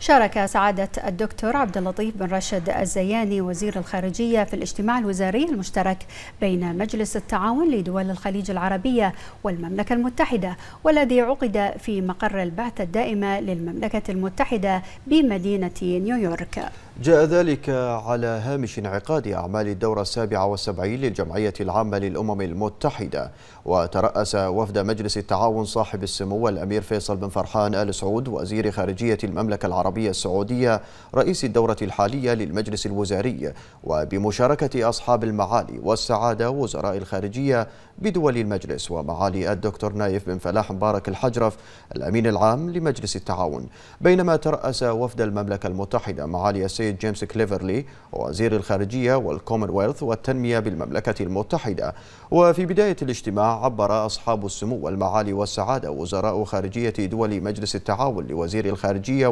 شارك سعادة الدكتور عبد اللطيف بن رشد الزياني وزير الخارجية في الاجتماع الوزاري المشترك بين مجلس التعاون لدول الخليج العربية والمملكة المتحدة والذي عقد في مقر البعثة الدائمة للمملكة المتحدة بمدينة نيويورك. جاء ذلك على هامش انعقاد أعمال الدورة السابعة والسبعين للجمعية العامة للأمم المتحدة. وترأس وفد مجلس التعاون صاحب السمو الأمير فيصل بن فرحان آل سعود وزير خارجية المملكة العربية. السعودية رئيس الدورة الحالية للمجلس الوزاري وبمشاركة أصحاب المعالي والسعادة وزراء الخارجية بدول المجلس ومعالي الدكتور نايف بن فلاح مبارك الحجرف الأمين العام لمجلس التعاون. بينما ترأس وفد المملكة المتحدة معالي السيد جيمس كليفرلي وزير الخارجية والكومنولث والتنمية بالمملكة المتحدة. وفي بداية الاجتماع عبر أصحاب السمو والمعالي والسعادة وزراء خارجية دول مجلس التعاون لوزير الخارجية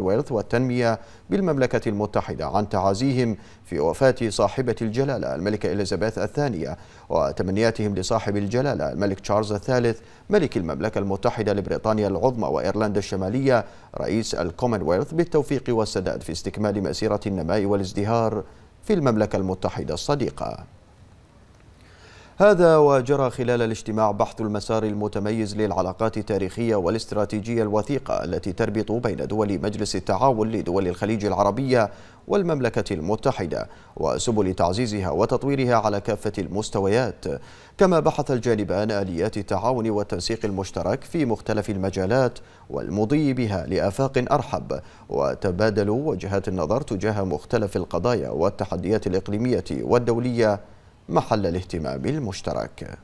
والكومنولث والتنمية بالمملكة المتحدة عن تعازيهم في وفاة صاحبة الجلالة الملكة إليزابيث الثانية وتمنياتهم لصاحب الجلالة الملك تشارلز الثالث ملك المملكة المتحدة لبريطانيا العظمى وإيرلندا الشمالية رئيس الكومنولث بالتوفيق والسداد في استكمال مسيرة النماء والازدهار في المملكة المتحدة الصديقة. هذا وجرى خلال الاجتماع بحث المسار المتميز للعلاقات التاريخية والاستراتيجية الوثيقة التي تربط بين دول مجلس التعاون لدول الخليج العربية والمملكة المتحدة وسبل تعزيزها وتطويرها على كافة المستويات. كما بحث الجانبان آليات التعاون والتنسيق المشترك في مختلف المجالات والمضي بها لآفاق أرحب وتبادلوا وجهات النظر تجاه مختلف القضايا والتحديات الإقليمية والدولية محل الاهتمام المشترك.